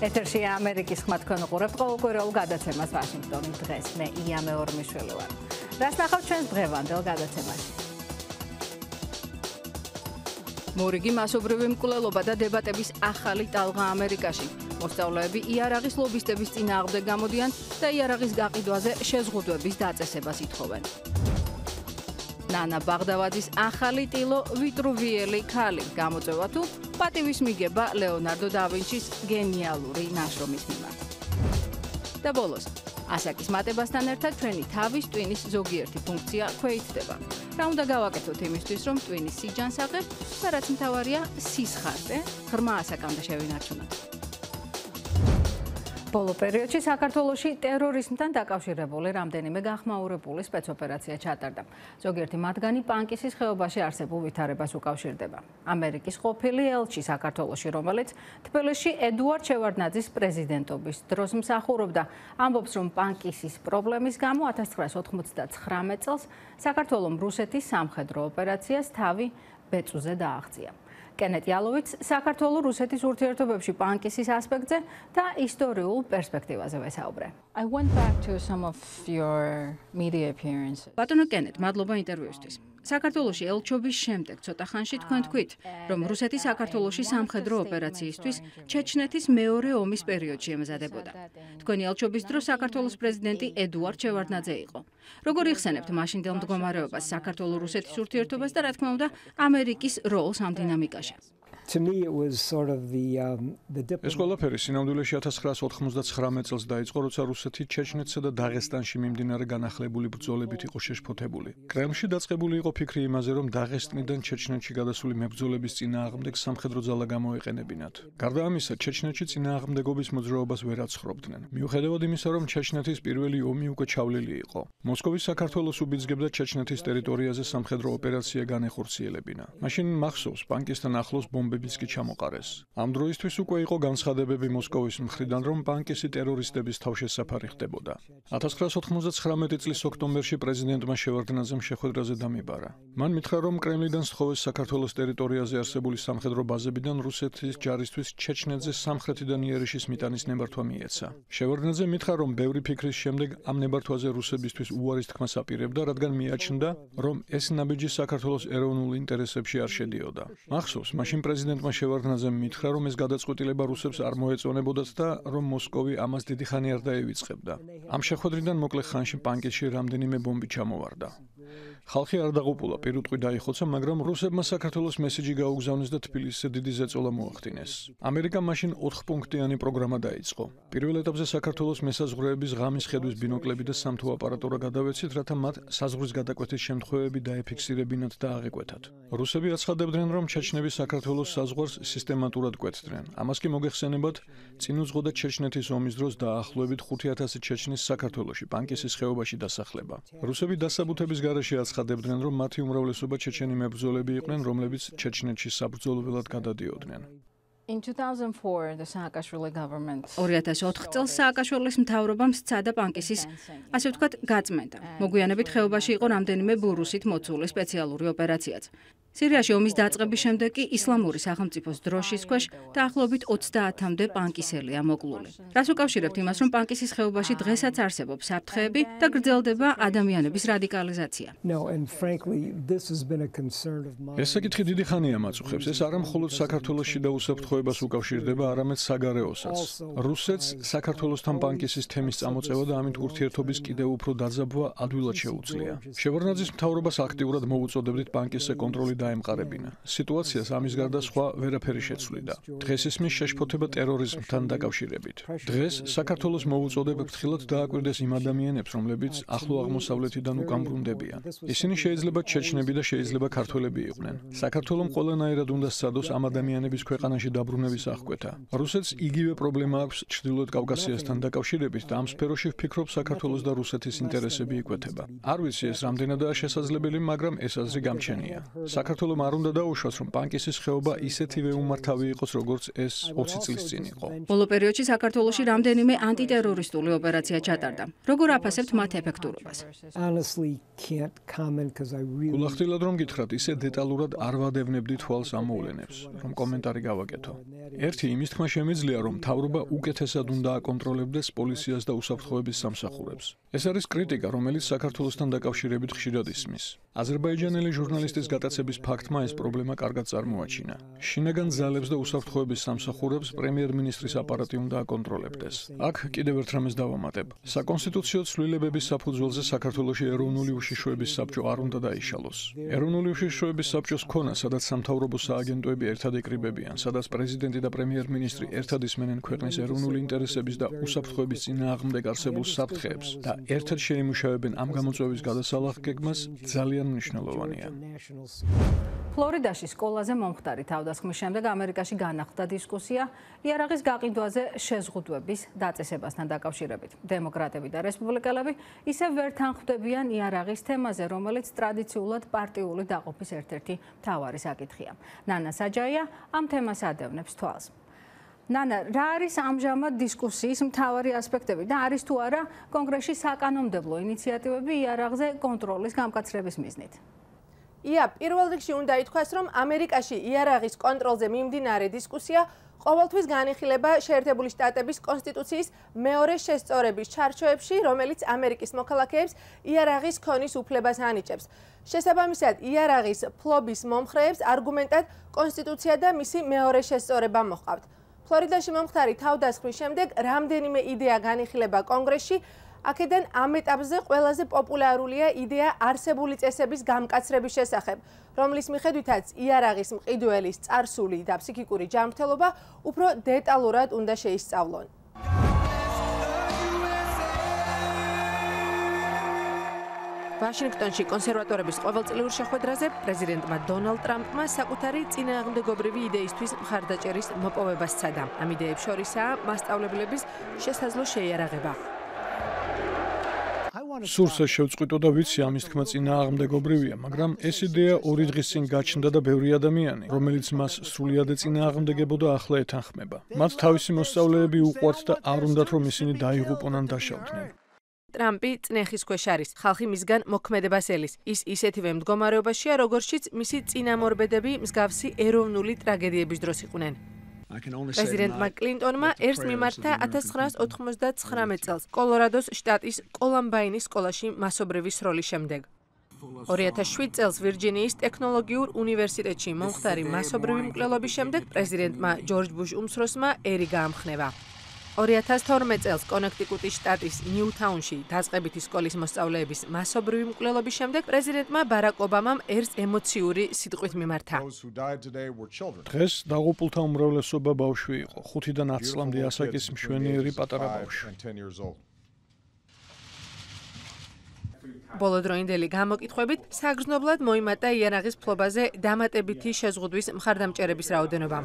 ეთერში ამერიკის ხმა თქვენ უყურებთ ყოველკვირეულ გადაცემას ვაშინგტონის დღეს. მე ია მეორმიშვილი ვარ. რას ნახავთ ჩვენს დღევანდელ გადაცემაში? მორიგი მასობრივი მკვლელობა და დებატების ახალი ტალღა ამერიკაში. მოსწავლეები იარაღის ლობისტების წინააღმდეგ გამოდიან და იარაღის გაყიდვაზე შეზღუდვების დაწესებას ითხოვენ. ნანა ბაღდავაძის ახალი ტილო ვიტრუვიელი ქალი გამოწევა თუ პატივის მიგება ლეონარდო დავინჩის გენიალური ნაშრომის მიმართ. და ბოლოს, ასაკის მატებასთან ერთად ჩვენი თავის ტვინის ზოგიერთი ფუნქცია ქვეითდება. რა უნდა გავაკეთოთ იმისთვის, რომ ტვინის სიჯანსაღე და რაც მთავარია, სისხარტე ღრმა ასაკამდე შევინარჩუნოთ? ბოლო პერიოდში საქართველოში ტერორიზმთან დაკავშირებული რამდენიმე გახმაურებული სპეცოპერაცია ჩატარდა. ზოგიერთი მათგანი პანკისის ხეობაში არსებულ ვითარებას უკავშირდება. ამერიკის ყოფილი ელჩი საქართველოში, რომელიც თბილისში ედუარდ შევარდნაძის პრეზიდენტობის დროს მსახურობდა, ამბობს, რომ პანკისის პრობლემის გამო 1999 წელს საქართველოს რუსეთის სამხედრო ოპერაციას თავი ბეწუზე დააღწია. კენეტ იალოვიც საქართველოს რუსეთის ურთიერთობებში პანკისის ასპექტზე და ისტორიულ პერსპექტივაზე ვესაუბრე. I went back to some of your media appearances. ბატონო კენეტ, მადლობა ინტერვიუსთვის. საქართველოსი ელჩობის შემდეგ ცოტა ხანში თქვენ თქვით, რომ რუსეთი საქართველოსი სამხედრო ოპერაციისთვის ჩეჩნეთის მეორე ომის პერიოდში ემზადებოდა. თქვენი ელჩობის დროს საქართველოს პრეზიდენტი ედუარდ ჩევარდნაძე იყო. როგორ იხსენებთ მაშინდელ მდგომარეობას საქართველოს-რუსეთის ურთიერთობას და რა თქმა უნდა ამერიკის როლს ამ დინამიკაში? To me it was sort of the um the dip ეს ყველაფერი სინამდვილეში 1999 წელს დაიწყო, როცა რუსეთი ჩეჩნეთსა და დაღესტანში მიმდინარე განახლებული ბრძოლებით იყო შეშფოთებული. კრემლში დაწყებული იყო ფიქრი იმაზე, რომ დაღესტნიდან ჩეჩნეთში გადასული მებრძოლების წინააღმდეგ სამხედრო ძალა გამოეყენებინათ. გარდა ამისა, ჩეჩნეთში წინააღმდეგობის მოძრაობას ვერ აცხრობდნენ. მიუხედავად იმისა, რომ ჩეჩნეთის პირველი ომი უკვე ჩავლილი იყო, მოსკოვის საქართველოს უბიძგებდა ჩეჩნეთის ტერიტორიაზე სამხედრო ოპერაცია განეხორციელებინა. მაშინ მახსოვს, ბანკისთან ახლოს ბომბები ბომბებიც კი ჩამოყარეს. ამ დროისთვის უკვე იყო განცხადებები მოსკოვის მხრიდან, რომ ბანკისი ტერორისტების თავშესაფარი ხდებოდა. 1999 წლის ოქტომბერში პრეზიდენტმა შევარდნაძემ შეხვედრაზე დამიბარა. მან მითხრა, რომ კრემლიდან სთხოვეს საქართველოს ტერიტორიაზე არსებული სამხედრო ბაზებიდან რუსეთის ჯარისთვის ჩეჩნეთზე სამხრეთიდან იერიშის მიტანის ნებართვა მიეცა. შევარდნაძე მითხრა, რომ ბევრი ფიქრის შემდეგ ამ ნებართვაზე რუსებისთვის უარის თქმას აპირებდა, რადგან მიაჩნდა, რომ ეს ნაბიჯი საქართველოს ეროვნულ ინტერესებში არ შედიოდა. მახსოვს, მაშინ პრეზიდენტ პრეზიდენტმა შევარდნაძემ მითხრა, რომ ეს გადაწყვეტილება რუსებს არ მოეწონებოდათ და რომ მოსკოვი ამას დიდი ხანი არ დაევიწყებდა. ამ შეხვედრიდან მოკლე ხანში პანკეთში რამდენიმე ბომბი ჩამოვარდა. ხალხი არ დაღუპულა, პირუტყვი დაიხოცა, მაგრამ რუსებმა საქართველოს მესიჯი გაუგზავნეს და თბილისზე დიდი ზეწოლა მოახდინეს. ამერიკამ მაშინ 4 პუნქტიანი პროგრამა დაიწყო. პირველ ეტაპზე საქართველოს მესაზღვრეების ღამის ხედვის ბინოკლები და სამთო აპარატურა გადავეცით, რათა მათ საზღვრის გადაკვეთის შემთხვევები დაეფიქსირებინათ და აღეკვეთათ. რუსები აცხადებდნენ, რომ ჩეჩნები საქართველოს საზღვარს სისტემატურად კვეთდნენ. ამას კი მოგეხსენებათ, წინ უძღოდა ჩეჩნეთის ომის დროს დაახლოებით 5000 ჩეჩნის საქართველოში, პანკისის ხეობაში დასახლება. რუსები დასაბუთების გარეშე აცხადებდნენ, აცხადებდნენ, რომ მათი უმრავლესობა ჩეჩენი მებრძოლები იყვნენ, რომლებიც ჩეჩნეთში საბრძოლველად გადადიოდნენ. In 2004 the Saakashvili government 2004 წელს სააკაშვილის მთავრობამ სცადა პანკისის ასე ვთქვათ გაწმენდა. მოგვიანებით ხეობაში იყო რამდენიმე ბურუსით მოცული სპეციალური ოპერაციაც. სირიაში ომის დაწყების შემდეგ კი ისლამური სახელმწიფოს დროშის ქვეშ დაახლოებით 30-მდე პანკისელია მოკლული. რას უკავშირებთ იმას, რომ პანკისის ხეობაში დღესაც არსებობს საფრთხეები და გრძელდება ადამიანების რადიკალიზაცია? ეს საკითხი დიდი ხანია მაწუხებს. ეს არა მხოლოდ საქართველოსში და უსაფრთხოებას უკავშირდება, არამედ საგარეოსაც. რუსეთს საქართველოსთან პანკისის თემის წამოწევა და ამით ურთიერთობის კიდევ უფრო დაძაბვა ადვილად შეუძლია. შევარნაძის მთავრობას აქტიურად მოუწოდებდით პანკისზე კონტროლი დაემყარებინა. სიტუაციას ამის გარდა სხვა ვერაფერი შეცვლიდა. დღეს ისმის შეშფოთება ტერორიზმთან დაკავშირებით. დღეს საქართველოს მოუწოდებ ფრთხილად დააკვირდეს იმ ადამიანებს, რომლებიც ახლო აღმოსავლეთიდან უკან ბრუნდებიან. ისინი შეიძლება ჩეჩნები და შეიძლება ქართველები იყვნენ. საქართველოს ყველანაირად უნდა სცადოს ამ ადამიანების ქვეყანაში დაბრუნების აღკვეთა. რუსეთს იგივე პრობლემა აქვს ჩრდილოეთ კავკასიასთან დაკავშირებით და ამ სფეროში ვფიქრობ საქართველოს და რუსეთის ინტერესები იკვეთება. არ ვიცი ეს რამდენადაა შესაძლებელი, მაგრამ ეს აზრი გამჩენია. საქართველოს არ უნდა დაუშვას, რომ პანკისის ხეობა ისეთივე უმართავი იყოს, როგორც ეს 20 წლის წინ იყო. ბოლო პერიოდში საქართველოსში რამდენიმე ანტიტერორისტული ოპერაცია ჩატარდა. როგორ აფასებთ მათ ეფექტურობას? გულახდილად რომ გითხრათ, ისე დეტალურად არ ვადევნებდი თვალს ამ მოვლენებს, რომ კომენტარი გავაკეთო. სამართო. ერთი იმის თქმა შემიძლია, რომ თავრობა უკეთესად უნდა აკონტროლებდეს პოლიციას და უსაფრთხოების სამსახურებს. ეს არის კრიტიკა, რომელიც საქართველოსთან დაკავშირებით ხშირად ისმის. აზერბაიჯანელი ჟურნალისტის გატაცების ფაქტმა ეს პრობლემა კარგად წარმოაჩინა. შინაგან ძალებს და უსაფრთხოების სამსახურებს პრემიერ-მინისტრის აპარატი უნდა აკონტროლებდეს. აქ კიდევ ერთ რამეს დავამატებ. საკონსტიტუციო ცვლილებების საფუძველზე საქართველოს ეროვნული უშიშროების საბჭო არ უნდა დაიშალოს. ეროვნული უშიშროების საბჭოს ქონა, სადაც სამთავრობო სააგენტოები ერთად ეკრიბებიან, სადაც პრეზიდენტი და პრემიერ-მინისტრი ერთად ისმენენ ქვეყნის ეროვნული ინტერესების და უსაფრთხოების წინააღმდეგ არსებულ საფრთხეებს და ერთად შეიმუშავებენ ამ გამოწვევის გადასალახგეგმას, ძალიან მნიშვნელოვანია. ფლორიდაში სკოლაზე მომხდარი თავდასხმის შემდეგ ამერიკაში განახლდა დისკუსია იარაღის გაყიდვაზე შეზღუდვების დაწესებასთან დაკავშირებით. დემოკრატები და რესპუბლიკელები ისევ ვერ თანხმდებიან იარაღის თემაზე, რომელიც ტრადიციულად პარტიული დაყოფის ერთ-ერთი მთავარი საკითხია. ნანა საჯაია ამ თემას ადევნებს თვალს. ნანა, რა არის ამჟამად დისკუსიის მთავარი ასპექტები და არის თუ არა კონგრესში საკანონმდებლო ინიციატივები იარაღზე კონტროლის გამკაცრების მიზნით? ია, პირველ რიგში უნდა ითქვას, რომ ამერიკაში იარაღის კონტროლზე მიმდინარე დისკუსია ყოველთვის განიხილება შეერთებული შტატების კონსტიტუციის მეორე შესწორების ჩარჩოებში, რომელიც ამერიკის მოქალაქეებს იარაღის ქონის უფლებას ანიჭებს. შესაბამისად, იარაღის ფლობის მომხრეებს არგუმენტად კონსტიტუცია და მისი მეორე შესწორება მოჰყავთ. ფლორიდაში მომხდარი თავდასხმის შემდეგ რამდენიმე იდეა განიხილება კონგრესში. აქედან ამ ეტაპზე ყველაზე პოპულარულია იდეა არსებული წესების გამკაცრების შესახებ, რომლის მიხედვითაც იარაღის მყიდველის წარსული და ფსიქიკური ჯანმრთელობა უფრო დეტალურად უნდა შეისწავლონ. ვაშინგტონში კონსერვატორების ყოველწლიურ შეხვედრაზე პრეზიდენტმა დონალდ ტრამპმა საკუთარი წინააღმდეგობრივი იდეისთვის მხარდაჭერის მოპოვება სცადა. ამ იდეებს შორისაა მასშტაბლებლების შესაძლო შეიარაღება. სურსა შევწყვიტო და ვიცი ამის თქმა წინააღმდეგობრივია, მაგრამ ეს იდეა ორი დღის წინ გაჩნდა და ბევრი ადამიანი, რომელიც მას სრულიად ეწინააღმდეგებოდა, ახლა ეთანხმება. მათ თავისი მოსწავლეები უყვართ და არ უნდათ რომ ისინი დაიღუპონ ან დაშავდნენ. ტრამპი წნეხის ქვეშ არის. ხალხი მისგან მოქმედებას ელის. ის ისეთივე მდგომარეობაშია, როგორშიც მისი წინამორბედები მსგავსი ეროვნული ტრაგედიების დროს იყვნენ. პრეზიდენტმა კლინტონმა ერს მიმართა 1999 წელს კოლორადოს შტატის კოლამბაინის სკოლაში მასობრივი სროლის შემდეგ. 2007 წელს ვირჯინიის ტექნოლოგიურ უნივერსიტეტში მომხდარი მასობრივი მკვლელობის შემდეგ პრეზიდენტმა ჯორჯ ბუშ უმცროსმა ერი გაამხნევა. 2012 წელს კონექტიკუტის შტატის ნიუთაუნში დაწყებითი სკოლის მოსწავლეების მასობრივი მკვლელობის შემდეგ პრეზიდენტმა ბარაკ ობამამ ერთ ემოციური სიტყვით მიმართა. დღეს დაღუპულთა უმრავლესობა ბავშვი იყო, 5-დან 10 წლამდე ასაკის მშვენიერი პატარა ბავშვი. ბოლოდროინდელი გამოკითხვებით საგრძნობლად მოიმატა იარაღის ფლობაზე დამატებითი შეზღუდვის მხარდამჭერების რაოდენობა.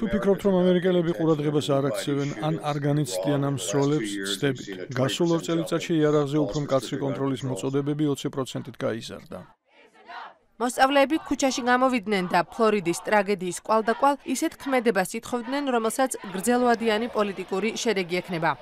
თუ ფიქრობთ, რომ ამერიკელები ყურადღებას არ აქცევენ ან არ განიცდიან ამ სროლებს, ცდებით. გასულ ორ წელიწადში იარაღზე უფრო მკაცრი კონტროლის მოწოდებები 20%-ით გაიზარდა. მოსწავლეები ქუჩაში გამოვიდნენ და ფლორიდის ტრაგედიის კვალდაკვალ ისეთ ქმედებას ითხოვდნენ, რომელსაც გრძელვადიანი პოლიტიკური შედეგი ექნება.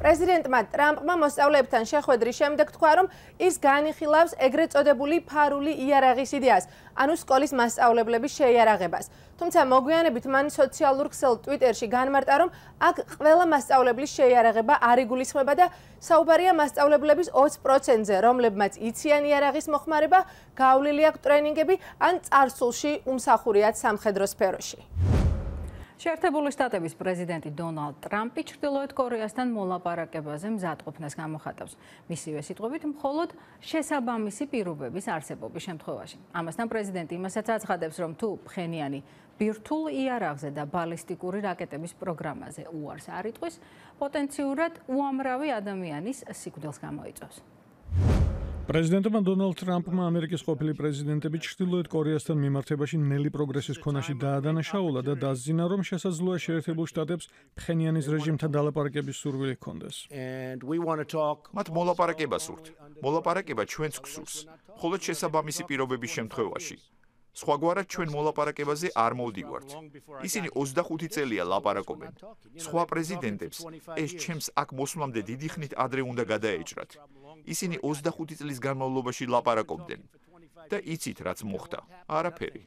პრეზიდენტმა ტრამპმა მოსწავლეებთან შეხვედრის შემდეგ თქვა, რომ ის განიხილავს ეგრეთ წოდებული ფარული იარაღის იდეას, ანუ სკოლის მასწავლებლების შეიარაღებას. თუმცა მოგვიანებით მან სოციალურ ქსელ ტვიტერში განმარტა, რომ აქ ყველა მასწავლებლის შეიარაღება არ იგულისხმება და საუბარია მასწავლებლების 20%-ზე, რომლებმაც იციან იარაღის მოხმარება, გავლილი აქვს ტრენინგები ან წარსულში უმსახურიათ სამხედრო სფეროში. შეერთებული შტატების პრეზიდენტი დონალდ ტრამპი ჩრდილოეთ კორეასთან მოლაპარაკებაზე მზადყოფნას გამოხატავს. მისივე სიტყვებით, მხოლოდ შესაბამისი პირობების არსებობის შემთხვევაში. ამასთან პრეზიდენტი იმასაც აცხადებს, რომ თუ ფხენიანი ბირთულ იარაღზე და ბალისტიკური რაკეტების პროგრამაზე უარს არ იტყვის, პოტენციურად უამრავი ადამიანის სიკვდილს გამოიწვევს. პრეზიდენტმა დონალდ ტრამპმა ამერიკის ყოფილი პრეზიდენტები ჩრდილოეთ კორეასთან მიმართებაში ნელი პროგრესის ქონაში დაადანაშაულა და დასძინა, რომ შესაძლოა შეერთებულ შტატებს ფხენიანის რეჟიმთან დალაპარაკების სურვილი ჰქონდეს. მათ მოლაპარაკება სურთ. მოლაპარაკება ჩვენს გსურს. მხოლოდ შესაბამისი პირობების შემთხვევაში. სხვაგვარად ჩვენ მოლაპარაკებაზე არ მოვდივართ. ისინი 25 წელია ლაპარაკობენ. სხვა პრეზიდენტებს ეს ჩემს აქ მოსვლამდე დიდი ხნით ადრე უნდა გადაეჭრათ. ისინი 25 წლის განმავლობაში ლაპარაკობდნენ და იცით რაც მოხდა? არაფერი.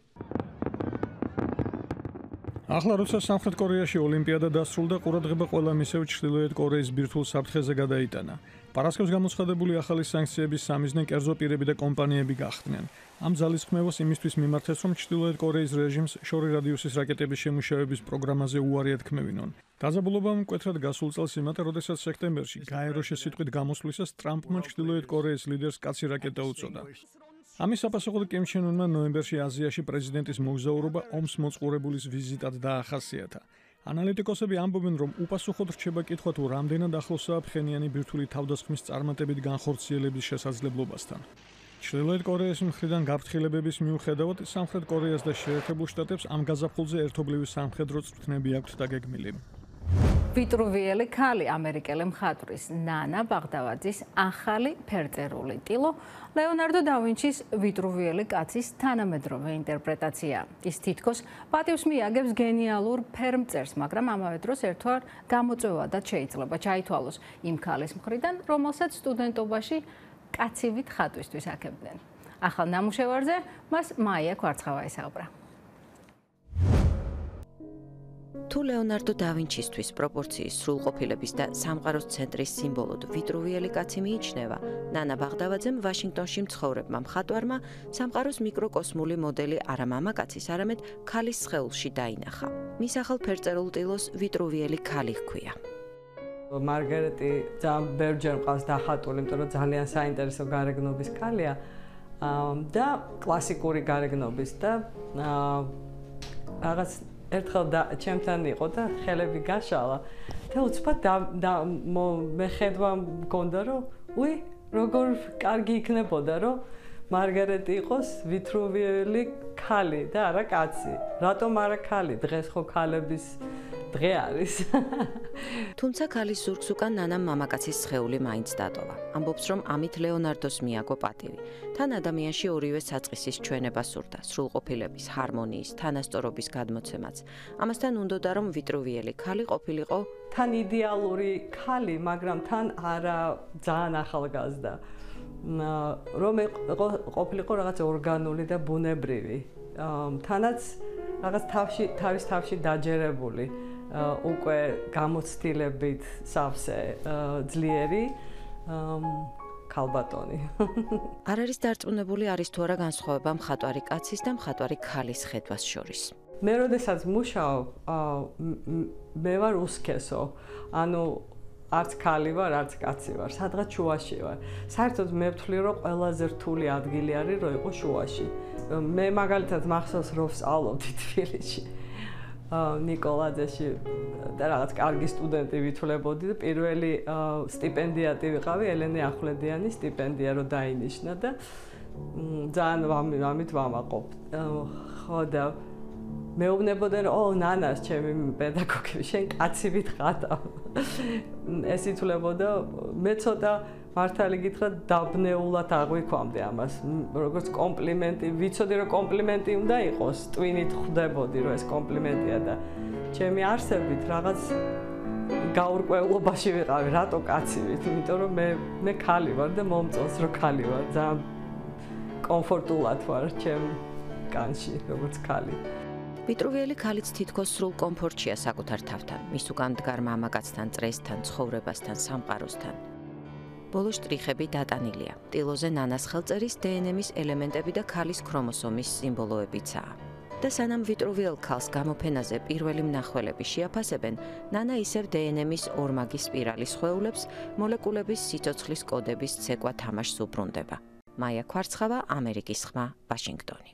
ახლა როცა სამხრეთ კორეაში ოლიმპიადა დასრულდა, ყურადღება ყველა მისევ ჩრდილოეთ კორეის ბირთვულ საფრთხეზე გადაიტანა. პარასკევს გამოცხადებული ახალი სანქციების სამიზნე კერძო პირები და კომპანიები გახდნენ. ამ ძალის ხმევას იმისთვის მიმართეს, რომ ჩრდილოეთ კორეის რეჟიმს შორი რადიუსის რაკეტების შემუშავების პროგრამაზე უარი ეთქმევინონ. დაძაბულობამ მკვეთრად გასულ წელს იმატა, როდესაც სექტემბერში გაეროშე სიტყვით გამოსვლისას ტრამპმა ჩრდილოეთ კორეის ლიდერს კაცი რაკეტა უწოდა. ამის საპასუხოდ კიმ ჩენ უნმა ნოემბერში აზიაში პრეზიდენტის მოგზაურობა ომს მოწყურებულის ვიზიტად დაახასიათა. ანალიტიკოსები ამბობენ, რომ უპასუხოდ რჩება კითხვა თუ რამდენად ახლოსაა ფხენიანი ბირთვული თავდასხმის წარმატებით განხორციელების შესაძლებლობასთან. ჩრდილოეთ კორეის მხრიდან გაფრთხილებების მიუხედავად, სამხრეთ კორეას და შეერთებულ შტატებს ამ გაზაფხულზე ერთობლივი სამხედრო წვრთნები აქვთ დაგეგმილი. ვიტრუვიელი ქალი ამერიკელი მხატვრის ნანა ბაღდავაძის ახალი ფერწერული ტილო ლეონარდო დავინჩის ვიტრუვიელი კაცის თანამედროვე ინტერპრეტაცია. ის თითქოს პატივს მიაგებს გენიალურ ფერმწერს, მაგრამ ამავე დროს ერთვარ გამოწვევადად შეიძლება ჩაითვალოს იმ ქალის მხრიდან, რომელსაც სტუდენტობაში კაცივით ხატვისთვის აკებდნენ. ახალ ნამუშევარზე მას მაია კვარცხავა ისაუბრა. თუ ლეონარდო დავინჩისთვის პროპორციის სრულყოფილების და სამყაროს ცენტრის სიმბოლოდ ვიტრუვიელი კაცი მიიჩნევა, ნანა ბაღდავაძემ ვაშინგტონში მცხოვრებმა მხატვარმა სამყაროს მიკროკოსმული მოდელი არა მამაკაცის, არამედ ქალის სხეულში დაინახა. მის ახალ ფერწერულ ტილოს ვიტრუვიელი ქალი ჰქვია. მარგარეტი ძალიან ბერჯერ ყავს დახატული, იმიტომ რომ ძალიან საინტერესო გარეგნობის ქალია და კლასიკური გარეგნობის და რაღაც ერთხელ ჩემთან იყო და ხელები გაშალა. და უცბად და მე ხედვა მქონდა რომ უი როგორ კარგი იქნებოდა რომ მარგარეტი იყოს ვითრუვიელი ქალი და არა კაცი. რატომ არა ქალი? დღეს ხო ქალების დღე არის. თუმცა ქალის ზურგს უკან ნანამ მამაკაცის სხეული მაინც დატოვა. ამბობს, რომ ამით ლეონარდოს მიაგო პატივი. თან ადამიანში ორივე საწყისის ჩვენება სურდა, სრულყოფილების, ჰარმონიის, თანასწორობის გადმოცემაც. ამასთან უნდოდა რომ ვიტრუვიელი ქალი ყოფილიყო თან იდეალური ქალი, მაგრამ თან არა ძალიან ახალგაზრდა. რომ ყოფილიყო რაღაც ორგანული და ბუნებრივი. თანაც რაღაც თავში თავის თავში დაჯერებული. უკვე გამოცდილებით სავსე ძლიერი ქალბატონი. არ არის დარწმუნებული არის თუ არა განსხვავება მხატვარი კაცის და მხატვარი ქალის ხედვას შორის. მე როდესაც მუშაობ, მე ვარ უსქესო. ანუ არც ქალი ვარ, არც კაცი ვარ, სადღაც შუაში ვარ. საერთოდ მე ვთვლი რომ ყველაზე რთული ადგილი არის რომ იყო შუაში. მე მაგალითად მახსოვს რომ ვსწავლობდი თბილისში. ნიკოლაძეში და რაღაც კარგი სტუდენტი ვითვლებოდი და პირველი სტიპენდიატი ვიყავი ელენე ახვლედიანი სტიპენდია რო დაინიშნა და ძალიან ამით ვამაყობ. ხო და მეუბნებოდნენ ო ნანას ჩემი პედაგოგი შენ კაცი ვითხატავ. ეს ითვლებოდა მე ცოტა მართალი გითხრა დაბნეულად აღვიქვამდი ამას. როგორც კომპლიმენტი. ვიცოდი რომ კომპლიმენტი უნდა იყოს. ტვინით ხვდებოდი რომ ეს კომპლიმენტია და ჩემი არსებით რაღაც გაურკვევლობაში ვიყავი რატო კაცივით? იმიტომ რომ მე მე ქალი ვარ და მომწონს რომ ქალი ვარ. ძალიან კომფორტულად ვარ ჩემ განში როგორც ქალი. ვიტრუვიელი ქალიც თითქოს სრულ კომფორტშია საკუთარ თავთან. მის უკან დგარ მამაკაცთან წრესთან ცხოვრებასთან სამყაროსთან ბოლო შტრიხები დატანილია. ტილოზე ნანას ხელწერის დნმ-ის ელემენტები და ქალის ქრომოსომის სიმბოლოებიცაა. და სანამ ვიტრუვიელ ქალს გამოფენაზე პირველი მნახველები შეაფასებენ, ნანა ისევ დნმ-ის ორმაგის სპირალის ხვეულებს მოლეკულების სიცოცხლის კოდების ცეკვა თამაშს უბრუნდება. მაია კვარცხავა, ამერიკის ხმა, ვაშინგტონი.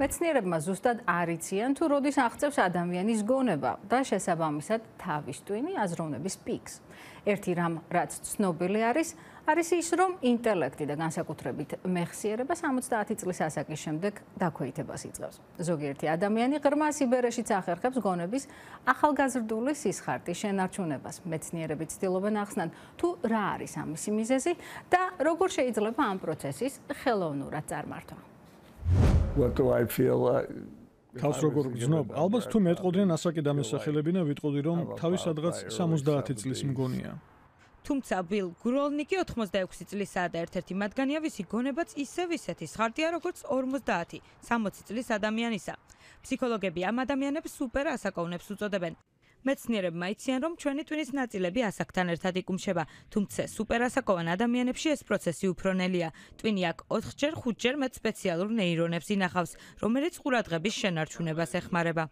მეცნიერებმა ზუსტად არიციან თუ როდის აღწევს ადამიანის გონება და შესაბამისად თავის ტვინი აზროვნების პიკს. ერთი რამ რაც ცნობილი არის არის ის რომ ინტელექტი და განსაკუთრებით მეხსიერება 70 წლის ასაკის შემდეგ დაქვეითებას იწყებს. ზოგიერთი ადამიანი ღრმა სიბერეშიც ახერხებს გონების ახალგაზრდული სისხარტის შენარჩუნებას. მეცნიერები ცდილობენ ახსნან თუ რა არის ამისი მიზეზი და როგორ შეიძლება ამ პროცესის ხელოვნურად წარმართვა. What do I feel? თავს როგორ გძნობ? ალბათ თუ მეტყოდნენ ასაკი დამესახელებინა ვიტყოდი რომ თავის სადღაც 70 წლის მგონია. თუმცა ბილ გროლნიკი 86 წლისაა და ერთ-ერთი მათგანია, ვისი გონებაც ისევ ისეთი ხარტია, როგორც 50, 60 წლის ადამიანისა. ფსიქოლოგები ამ ადამიანებს სუპერ ასაკოვნებს უწოდებენ. მეცნიერებმა იციან, რომ ჩვენი ტვინის ნაწილები ასაკთან ერთად იკუმშება, თუმცა სუპერასაკოვან ადამიანებში ეს პროცესი უფრო ნელია. ტვინი აქ 4ჯერ, 5ჯერ მეტ სპეციალურ ნეირონებს ინახავს, რომელიც ყურადღების შენარჩუნებას ეხმარება.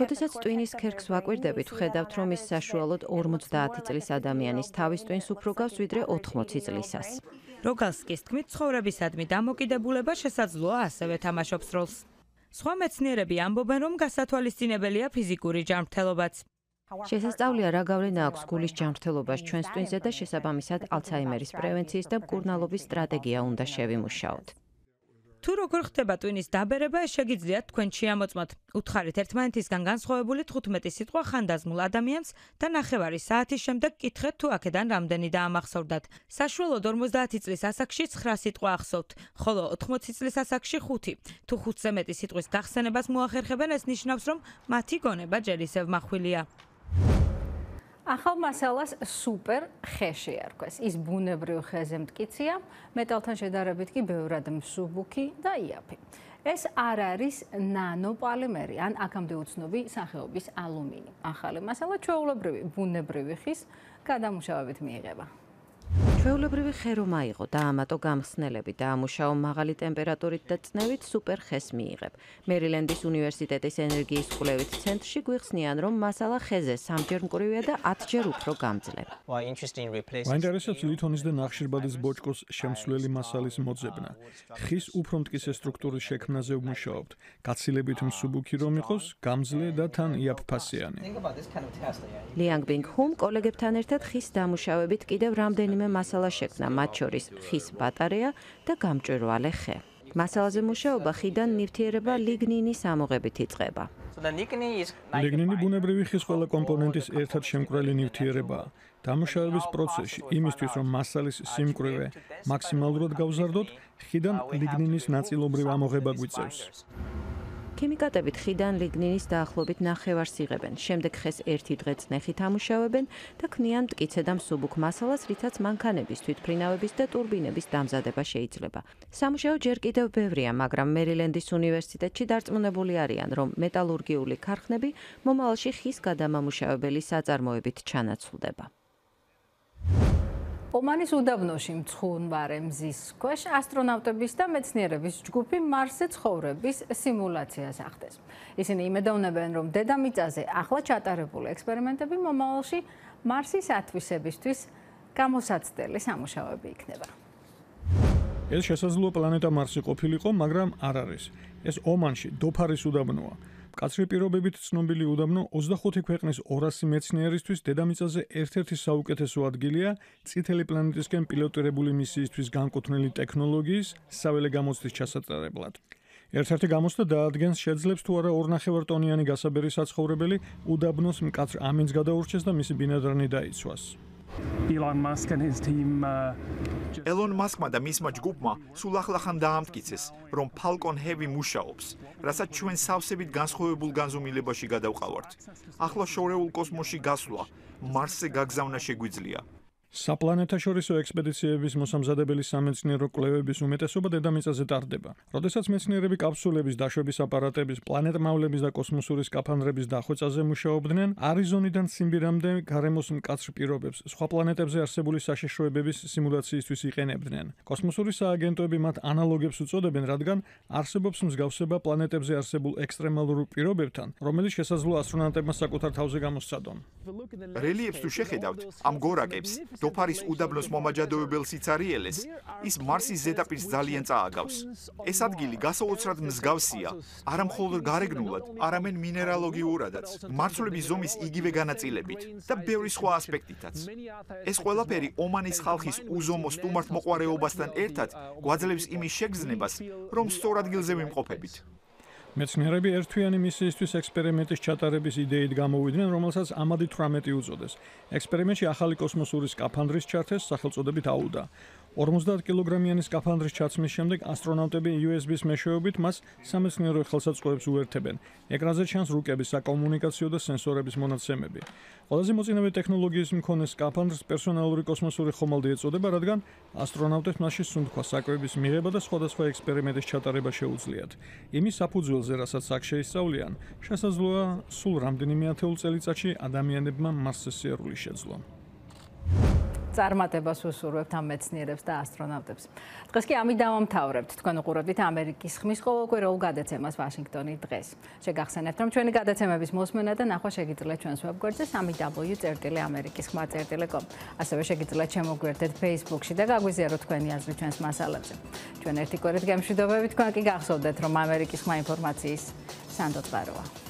როდესაც ტვინის ქერქს ვაკვირდებით, ხედავთ, რომ ის საშუალოდ 50 წლის ადამიანის თავის ტვინს უფრო გავს ვიდრე 80 წლისას. როგალსკის თქმით, ცხოვრებისადმი დამოკიდებულება შესაძლოა ასევე თამაშობს როლს. სხვა მეცნიერები ამბობენ, რომ გასათვალისწინებელია ფიზიკური ჯანმრთელობაც. შესაძლებელია რა გავლენა აქვს გულის ჯანმრთელობას ჩვენს ტვინზე და შესაბამისად ალცჰაიმერის პრევენციის და მკურნალობის სტრატეგია უნდა შევიმუშაოთ. თუ როგორ ხდება ტვინის დაბერება, შეგიძლიათ თქვენ შეამოწმოთ. უთხარით ერთმანეთისგან განსხვავებული 15 სიტყვა ხანდაზმულ ადამიანს და ნახევარი საათის შემდეგ კითხეთ თუ აქედან რამდენი დაამახსოვრდათ. საშუალოდ 50 წლის ასაკში 9 სიტყვა ახსოვთ, ხოლო 80 წლის ასაკში 5. თუ 5-ზე მეტი სიტყვის გახსენებას მოახერხებენ, ეს ნიშნავს, რომ მათი გონება ჯერ ისევ מחვილია. ახალ მასალას სუპერ ხეში არქვეს. ის ბუნებრივ ხეზე მткиცია, მეტალთან შედარებით კი ბევრად მსუბუქი და იაფი. ეს არ არის ნანოპოლიმერი, ან აქამდე უცნობი სახეობის ალუმინი. ახალი მასალა ჩვეულებრივი ბუნებრივი ხის გადამუშავებით მიიღება. ჩვეულებრივი ხე რომ აიღო და ამატო გამხსნელები და ამუშაო მაღალი ტემპერატურით და წნევით სუპერ ხეს მიიღებ. მერილენდის უნივერსიტეტის ენერგიის კვლევით ცენტრში გვიხსნიან, რომ მასალა ხეზე სამჯერ მკვრივია და 10ჯერ უფრო გამძლე. მაინტერესებს ლითონის და ნახშირბადის ბოჭკოს შემსვლელი მასალის მოძებნა. ხის უფრო მტკიცე სტრუქტურის შექმნაზე ვმუშაობთ. გაცილებით მსუბუქი რომ იყოს, გამძლე და თან იაფფასიანი. ლიანგბინგ ჰუმ კოლეგებთან ერთად ხის დამუშავებით კიდევ რამდენიმე მასალა შექმნა, მათ შორის ხის ბატარეა და გამჭვირვალე ხე. მასალაზე მუშაობა ხიდან ნივთიერება ლიგნინის ამოღებით იწყება. ლიგნინი ბუნებრივი ხის ყველა კომპონენტის ერთად შემკვრელი ნივთიერებაა. დამუშავების პროცესში იმისთვის რომ მასალის სიმკვრივე მაქსიმალურად გავზარდოთ, ხიდან ლიგნინის ნაწილობრივ ამოღება გვიწევს. ქიმიკატებით ხიდან ლიგნინის დაახლოებით ნახევარს იღებენ. შემდეგ ხეს ერთი დღე წნეხით ამუშავებენ და ქმნიან მტკიცე და მსუბუქ მასალას, რითაც მანქანების, თვითფრინავების და ტურბინების დამზადება შეიძლება. სამუშაო ჯერ კიდევ ბევრია, მაგრამ მერილენდის უნივერსიტეტში დარწმუნებული არიან, რომ მეტალურგიული ქარხნები მომავალში ხის გადამამუშავებელი საწარმოებით ჩანაცვლდება. ომანის უდაბნოში მცხუნვარე მზის ქვეშ ასტრონავტების და მეცნიერების ჯგუფი მარსზე ცხოვრების სიმულაციას ახდენს. ისინი იმედოვნებენ, რომ დედამიწაზე ახლა ჩატარებული ექსპერიმენტები მომავალში მარსის ათვისებისთვის გამოსაცდელი სამუშაოები იქნება. ეს შესაძლოა პლანეტა მარსი ყოფილიყო, მაგრამ არ არის. ეს ომანში დოფარის უდაბნოა. კაცრი პირობებით ცნობილი უდაბნო 25 ქვეყნის 200 მეცნიერისთვის დედამიწაზე ერთ-ერთი საუკეთესო ადგილია წითელი პლანეტისკენ პილოტირებული მისიისთვის განკუთვნილი ტექნოლოგიის საველე გამოცდის ჩასატარებლად. ერთ-ერთი გამოცდა დაადგენს შეძლებს თუ არა 2.5 ტონიანი გასაბერი საცხოვრებელი უდაბნოს მკაცრ ამინს გადაურჩეს და მისი ბინადრანი დაიცვას. Elon Musk and his team uh Elon Musk-მა და მისმა ჯგუფმა სულ ახლახან დაამტკიცეს, რომ Falcon Heavy მუშაობს, რასაც ჩვენ სავსებით განსხვავებულ განზომილებაში გადავყავართ. ახლა შორეულ კოსმოსში გასვლა, მარსზე გაგზავნა შეგვიძლია. საპლანეტაშორისო ექსპედიციების მოსამზადებელი სამეცნიერო კვლევების უმეტესობა დედამიწაზე ტარდება. როდესაც მეცნიერები კაფსულების დაშვების აპარატების, პლანეტმავლების და კოსმოსური სკაფანდრების დახვეწაზე მუშაობდნენ, არიზონიდან სიმბირამდე გარემოს მკაცრ პირობებს სხვა პლანეტებზე არსებული საშიშროებების სიმულაციისთვის იყენებდნენ. კოსმოსური სააგენტოები მათ ანალოგებს უწოდებენ, რადგან არსებობს მსგავსება პლანეტებზე არსებულ ექსტრემალურ პირობებთან, რომელიც შესაძლოა ასტრონავტებმა საკუთარ თავზე გამოსცადონ. რელიეფს თუ შეხედავთ, ამ გორაკებს დოფარის უდაბნოს მომაჯადოებელ სიცარიელეს, ის მარსის ზედაპირს ძალიან წააგავს. ეს ადგილი გასაოცრად მსგავსია, არა მხოლოდ გარეგნულად, არამედ მინერალოგიურადაც, მარცვლების ზომის იგივე განაწილებით და ბევრი სხვა ასპექტითაც. ეს ყველაფერი ომანის ხალხის უზომო სტუმართმოყვარეობასთან ერთად გვაძლევს იმის შეგრძნებას, რომ სწორ ადგილზე ვიმყოფებით. მეცნიერები ერთვიანი მისიისთვის ექსპერიმენტის ჩატარების იდეით გამოვიდნენ, რომელსაც ამადი 18 უწოდეს. ექსპერიმენტში ახალი კოსმოსური სკაფანდრის ჩართეს სახელწოდებით აუდა. 50 კილოგრამიანი სკაფანდრის ჩაცმის შემდეგ ასტრონავტები USB-ს მეშვეობით მას სამეცნიერო ხელსაწყოებს უერთებენ. ეკრანზე ჩანს რუკების, საკომუნიკაციო და სენსორების მონაცემები. ყველაზე მოწინავე ტექნოლოგიის მქონე სკაფანდრს პერსონალური კოსმოსური ხომალდი ეწოდება, რადგან ასტრონავტებს მასში სუნთქვა საკვების მიღება და სხვადასხვა ექსპერიმენტის ჩატარება შეუძლიათ. იმის საფუძველზე, რასაც აქ შეისწავლიან, შესაძლოა სულ რამდენიმე ათეულ წელიწადში ადამიანებმა მასზე სიარული შეძლონ. წარმატებას უსურვებთ ამ მეცნიერებს და ასტრონავტებს. დღეს კი ამით დავამთავრებთ. თქვენ უყურებთ ამერიკის ხმის ყოველკვირეულ გადაცემას ვაშინგტონი დღეს. შეგახსენებთ, რომ ჩვენი გადაცემების მოსმენა და ნახვა შეგიძლიათ ჩვენს ვებგვერდზე www.amerikiskhma.com. ასევე შეგიძლიათ შემოგვიერთდეთ Facebook-ში და გაგვიზიაროთ თქვენი აზრი ჩვენს მასალებზე. ჩვენ ერთი კვირით გემშვიდობებით თქვენ კი გახსოვდეთ, რომ ამერიკის ხმა ინფორმაციის სანდო წყაროა.